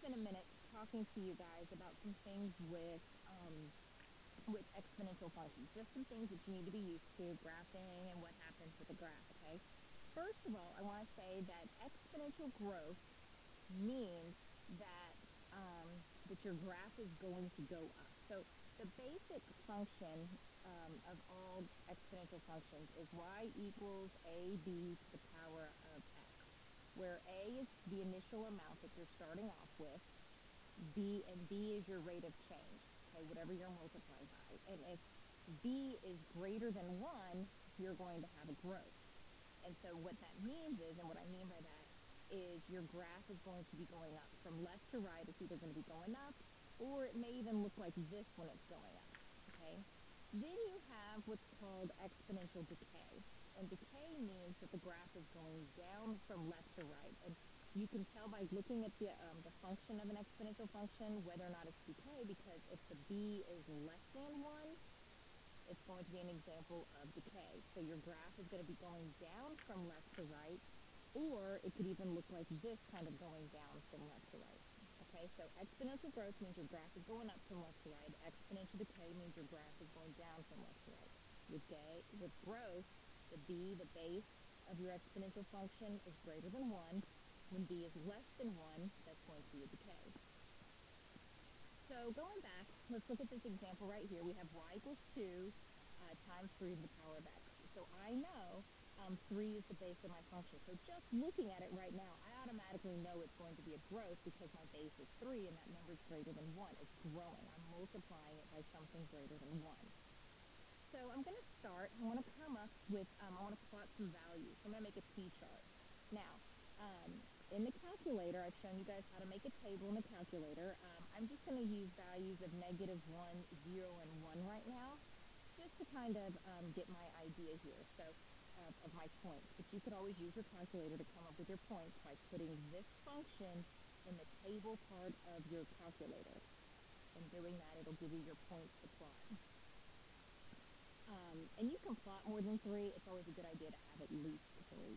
spend a minute talking to you guys about some things with um, with exponential functions. Just some things that you need to be used to, graphing and what happens with a graph, okay? First of all, I want to say that exponential growth means that um, that your graph is going to go up. So the basic function um, of all exponential functions is y equals ab to the power of x, where a is the initial amount that you're starting off with, b and b is your rate of change, okay, whatever you're multiplying by. And if b is greater than 1, you're going to have a growth. And so what that means is, and what I mean by that, is your graph is going to be going up from left to right. It's either going to be going up, or it may even look like this when it's going up, okay? Then you have what's called exponential decay. And decay means that the graph is going down from left to right. And you can tell by looking at the, um, the function of an exponential function whether or not it's decay because if the b is less than 1, it's going to be an example of decay. So your graph is going to be going down from left to right, or it could even look like this kind of going down from left to right. Okay, so exponential growth means your graph is going up from left to right. Exponential decay means your graph is going down from left to right. With, day, with growth, the b, the base of your exponential function, is greater than 1. When b is less than 1, that's going to be a decay. So going back, let's look at this example right here. We have y equals 2 uh, times 3 to the power of x. So I know um, 3 is the base of my function. So just looking at it right now, I automatically know it's going to be a growth because my base is 3 and that number is greater than 1. It's growing. I'm multiplying it by something greater than 1. So I'm going to start, I want to come up with, some values. So I'm going to make a t-chart. Now, um, in the calculator, I've shown you guys how to make a table in the calculator. Um, I'm just going to use values of negative 1, 0, and 1 right now, just to kind of um, get my idea here. So uh, of my points. But you could always use your calculator to come up with your points by putting this function in the table part of your calculator. And doing that, it'll give you your points to plot. Um, and you can plot more than three. It's always a good idea to have at least three.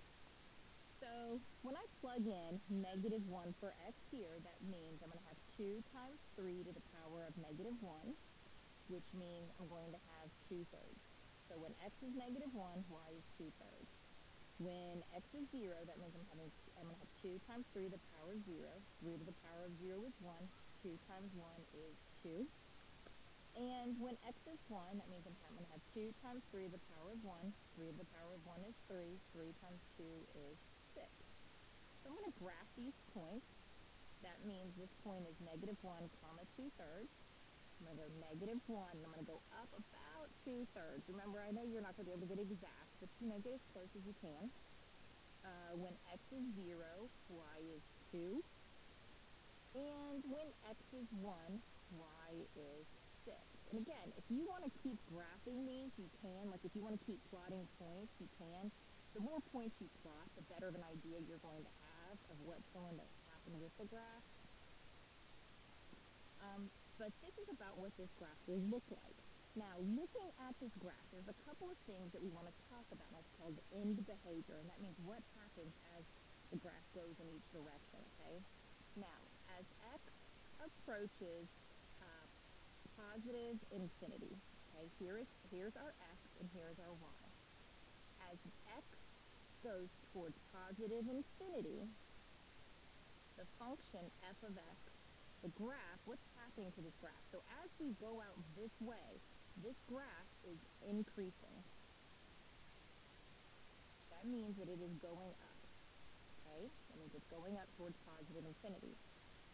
So when I plug in negative 1 for x here, that means I'm going to have 2 times 3 to the power of negative 1, which means I'm going to have 2 thirds. So when x is negative 1, y is 2 thirds. When x is 0, that means I'm, having, I'm going to have 2 times 3 to the power of 0. 3 to the power of 0 is 1. 2 times 1 is 2. And when x is 1, that means I'm going to have 2 times 3 to the power of 1. 3 to the power of 1 is 3. 3 times 2 is 6. So I'm going to graph these points. That means this point is negative 1 comma 2 thirds. I'm going to go negative 1. I'm going to go up about about two-thirds. Remember, I know you're not going to be able to get exact, but you know, get as close as you can. Uh, when x is 0, y is 2. And when x is 1, y is 6. And again, if you want to keep graphing these, you can. Like if you want to keep plotting points, you can. The more points you plot, the better of an idea you're going to have of what's going to happen with the graph. Um, but this is about what this graph will look like. Now, looking at this graph, there's a couple of things that we want to talk about. That's called end behavior, and that means what happens as the graph goes in each direction, okay? Now, as x approaches positive infinity, okay, here is, here's our x and here's our y. As x goes towards positive infinity, the function f of x, the graph, what's happening to this graph? So as we go out this way, this graph is increasing. That means that it is going up. Okay? That means it's going up towards positive infinity.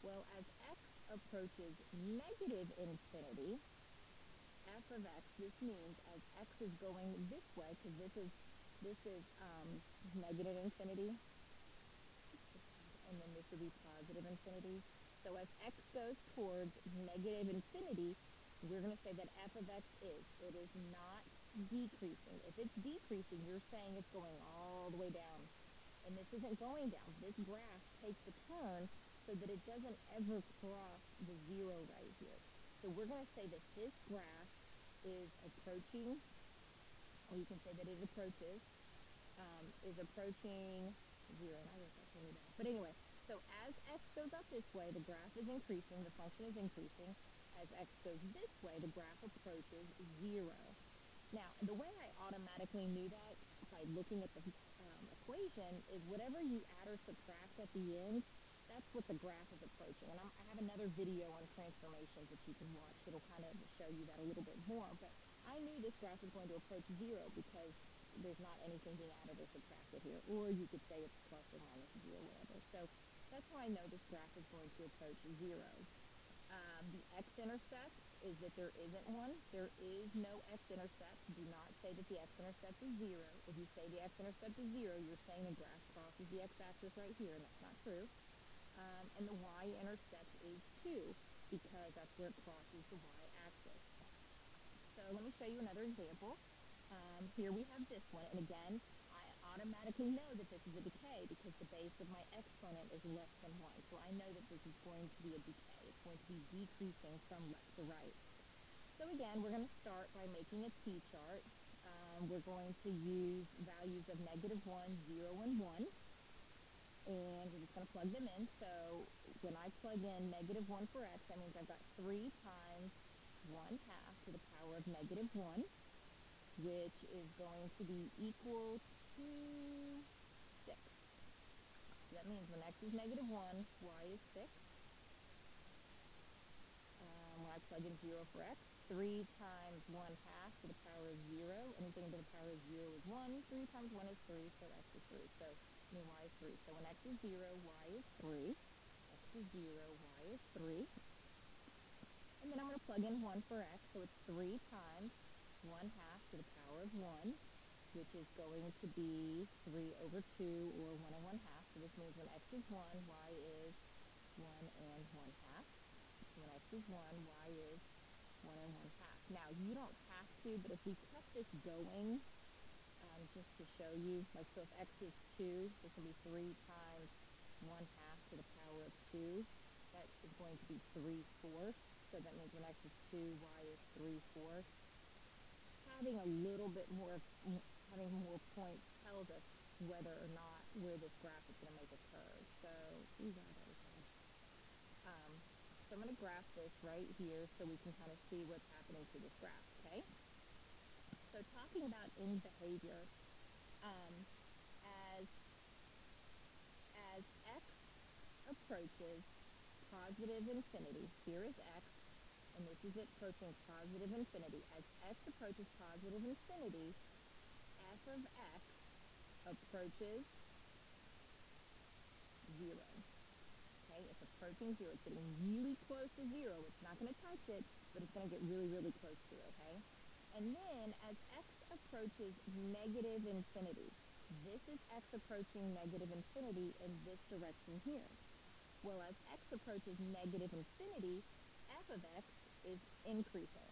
Well, as x approaches negative infinity, f of x, this means as x is going this way, because this is this is um, negative infinity, and then this would be positive infinity. So as x goes towards negative infinity, we're going to say that f of x is. It is not decreasing. If it's decreasing, you're saying it's going all the way down. And this isn't going down. This graph takes a turn so that it doesn't ever cross the zero right here. So we're going to say that this graph is approaching, or you can say that it approaches, um, is approaching zero. I guess that's really bad. But anyway, so as x goes up this way, the graph is increasing, the function is increasing. As x goes this way, the graph approaches 0. Now, the way I automatically knew that by looking at the um, equation is whatever you add or subtract at the end, that's what the graph is approaching. And I'm, i have another video on transformations that you can watch that'll kind of show you that a little bit more. But I knew this graph was going to approach 0 because there's not anything being added or subtracted here. Or you could say it's plus or minus 0, whatever. So that's how I know this graph is going to approach 0. Um, the x-intercept is that there isn't one. There is no x-intercept. Do not say that the x-intercept is 0. If you say the x-intercept is 0, you're saying the graph crosses the x-axis right here, and that's not true. Um, and the y-intercept is 2, because that's where it crosses the y-axis. So let me show you another example. Um, here we have this one, and again, I automatically know that this is a decay because the base of my exponent is less than 1. So I know that this is going to be a decay. It's going to be decreasing from left to right. So again, we're going to start by making a t-chart. Um, we're going to use values of negative 1, 0, and 1. And we're just going to plug them in. So when I plug in negative 1 for x, that means I've got 3 times 1 half to the power of negative 1, which is going to be equal to 6. So that means when x is negative 1, y is 6. Um, when I plug in 0 for x, 3 times 1 half to the power of 0. Anything to the power of 0 is 1. 3 times 1 is 3, so x is 3. So, Mean, y is 3. So when x is 0, y is 3. x is 0, y is 3. And then I'm going to plug in 1 for x, so it's 3 times 1 half to the power of 1 which is going to be 3 over 2, or 1 and 1 half. So this means when x is 1, y is 1 and 1 half. When x is 1, y is 1 and 1 half. Now, you don't have to, but if we kept this going, um, just to show you, like, so if x is 2, this will be 3 times 1 half to the power of 2. That is going to be 3 fourths. So that means when x is 2, y is 3 fourths. Having a little bit more having more points tells us whether or not where this graph is going to make a curve. So, ooh, that was um, so I'm going to graph this right here so we can kind of see what's happening to this graph, okay? So talking about end behavior, um, as, as x approaches positive infinity, here is x, and this is it approaching positive infinity. As x approaches positive infinity, f of x approaches 0. Okay, it's approaching 0. It's getting really close to 0. It's not going to touch it, but it's going to get really, really close to it, okay? And then as x approaches negative infinity, this is x approaching negative infinity in this direction here. Well, as x approaches negative infinity, f of x is increasing.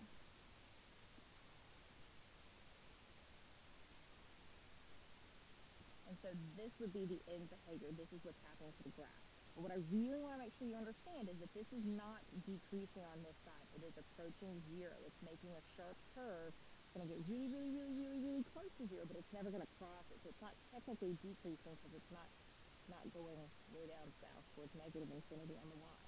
And so this would be the end behavior. This is what's happening to the graph. But what I really want to make sure you understand is that this is not decreasing on this side. It is approaching zero. It's making a sharp curve. It's going to get really, really, really, really, really close to zero, but it's never going to cross it. So it's not technically decreasing because it's not, not going way down south towards negative infinity on the y.